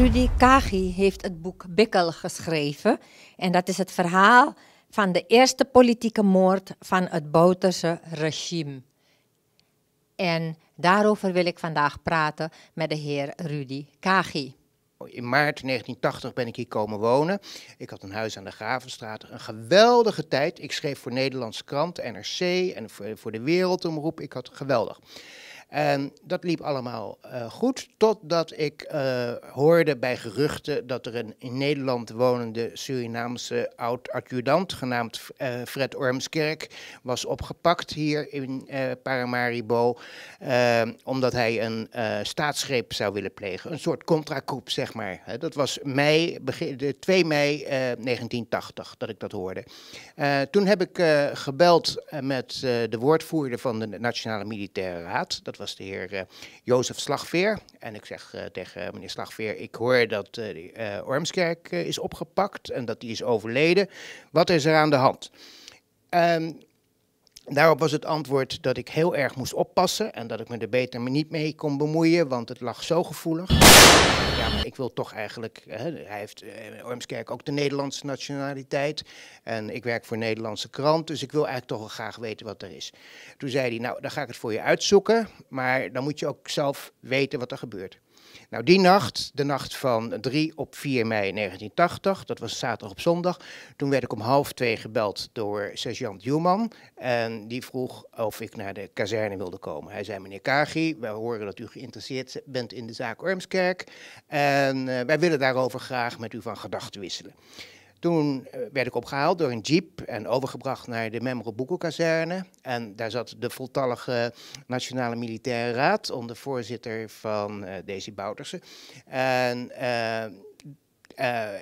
Rudy Kagi heeft het boek Bikkel geschreven. En dat is het verhaal van de eerste politieke moord van het Bouterse regime. En daarover wil ik vandaag praten met de heer Rudy Kagi. In maart 1980 ben ik hier komen wonen. Ik had een huis aan de Gravenstraat. Een geweldige tijd. Ik schreef voor Nederlandse krant, NRC en voor de Wereldomroep. Ik had geweldig. Dat liep allemaal uh, goed, totdat ik uh, hoorde bij geruchten dat er een in Nederland wonende Surinaamse oud-adjudant, genaamd uh, Fred Ormskerk, was opgepakt hier in Paramaribo, omdat hij een staatsgreep zou willen plegen. Een soort contracoup, zeg maar. dat was mei, begin, de 2 mei 1980 dat ik dat hoorde. toen heb ik gebeld met de woordvoerder van de Nationale Militaire Raad. Dat was de heer uh, Jozef Slagveer. En ik zeg uh, tegen meneer Slagveer, ik hoor dat uh, Ormskerk is opgepakt en dat die is overleden. Wat is er aan de hand? Um, Daarop was het antwoord dat ik heel erg moest oppassen en dat ik me er beter niet mee kon bemoeien, want het lag zo gevoelig. Ja, maar ik wil toch eigenlijk, hè, hij heeft uh, Ormskerk ook de Nederlandse nationaliteit en ik werk voor Nederlandse krant, dus ik wil eigenlijk toch wel graag weten wat er is. Toen zei hij, nou dan ga ik het voor je uitzoeken, maar dan moet je ook zelf weten wat er gebeurt. Nou, die nacht, de nacht van 3 op 4 mei 1980, dat was zaterdag op zondag, toen werd ik om half twee gebeld door sergeant Juman. En die vroeg of ik naar de kazerne wilde komen. Hij zei, meneer Kagi, wij horen dat u geïnteresseerd bent in de zaak Ormskerk. En uh, wij willen daarover graag met u van gedachten wisselen. Toen eh, werd ik opgehaald door een jeep en overgebracht naar de Memro-Boekel-kazerne. En daar zat de voltallige Nationale Militaire Raad onder voorzitter van uh, Daisy Bouterse. En uh,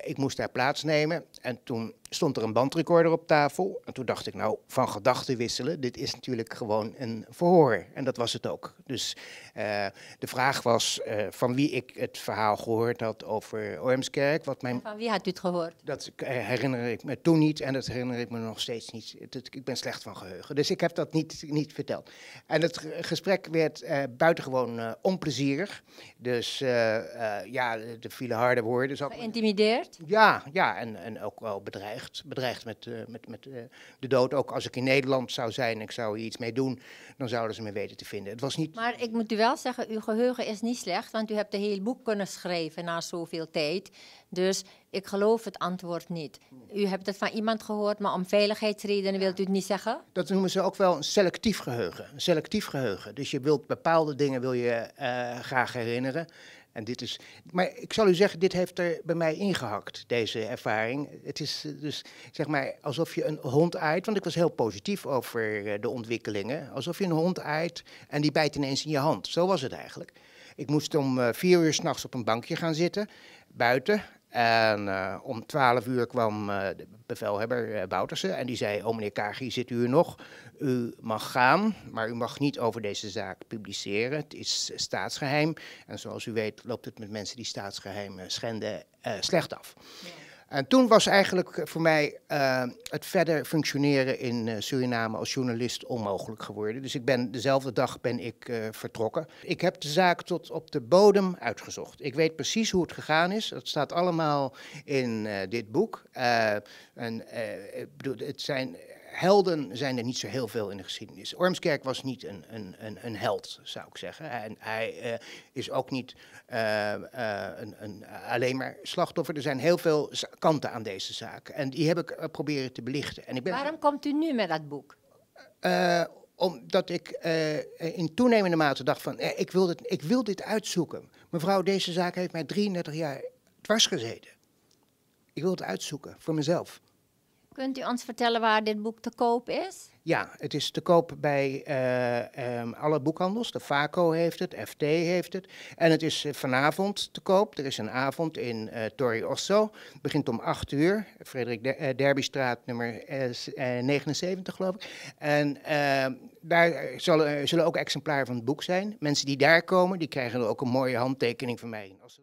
ik moest daar plaatsnemen en toen stond er een bandrecorder op tafel. En toen dacht ik, nou, van gedachten wisselen, dit is natuurlijk gewoon een verhoor. En dat was het ook. Dus uh, de vraag was uh, van wie ik het verhaal gehoord had over Ormskerk. Wat mijn, van wie had u het gehoord? Dat herinner ik me toen niet en dat herinner ik me nog steeds niet. ik ben slecht van geheugen, dus ik heb dat niet, niet verteld. En het gesprek werd buitengewoon onplezierig. Dus ja, er vielen harde woorden. Geïntimideerd? Ja, ja en, en ook wel bedreigd bedreigd, bedreigd met, uh, met, met uh, de dood. Ook als ik in Nederland zou zijn en ik zou hier iets mee doen, dan zouden ze me weten te vinden. Het was niet... Maar ik moet u wel zeggen, uw geheugen is niet slecht, want u hebt een heel boek kunnen schrijven na zoveel tijd. Dus ik geloof het antwoord niet. U hebt het van iemand gehoord, maar om veiligheidsredenen wilt u het niet zeggen? Dat noemen ze ook wel een selectief geheugen. Een selectief geheugen. Dus je wilt bepaalde dingen wil je uh, graag herinneren. En dit is, maar ik zal u zeggen, dit heeft er bij mij ingehakt, deze ervaring. Het is eh, dus zeg maar alsof je een hond aait, want ik was heel positief over eh, de ontwikkelingen. Alsof je een hond aait en die bijt ineens in je hand. Zo was het eigenlijk. Ik moest om uh, vier uur s'nachts op een bankje gaan zitten, buiten. En uh, om twaalf uur kwam uh, de bevelhebber uh, en die zei, oh meneer Kagi, zit u er nog? U mag gaan, maar u mag niet over deze zaak publiceren. Het is staatsgeheim. En zoals u weet loopt het met mensen die staatsgeheim schenden slecht af. Ja. En toen was eigenlijk voor mij uh, het verder functioneren in uh, Suriname als journalist onmogelijk geworden. Dus ik ben dezelfde dag ben ik uh, vertrokken. Ik heb de zaak tot op de bodem uitgezocht. Ik weet precies hoe het gegaan is. Dat staat allemaal in dit boek. en bedoel, het zijn helden zijn er niet zo heel veel in de geschiedenis. Ormskerk was niet een, een, een, een held, zou ik zeggen. En hij uh, is ook niet uh, uh, een, een, alleen maar slachtoffer. Er zijn heel veel kanten aan deze zaak. En die heb ik proberen te belichten. En ik ben... Waarom komt u nu met dat boek? omdat ik in toenemende mate dacht van, ik, wil dit, ik wil dit uitzoeken. Mevrouw, deze zaak heeft mij 33 jaar dwars gezeten. Ik wil het uitzoeken voor mezelf. Kunt u ons vertellen waar dit boek te koop is? Ja, het is te koop bij uh, um, alle boekhandels. De FACO heeft het, FT heeft het. En het is uh, vanavond te koop. Er is een avond in uh, Osso. Het begint om 8 uur. Frederik de Derbystraat nummer 79, geloof ik. En ehm, daar zullen, zullen ook exemplaren van het boek zijn. Mensen die daar komen, die krijgen er ook een mooie handtekening van mij. Als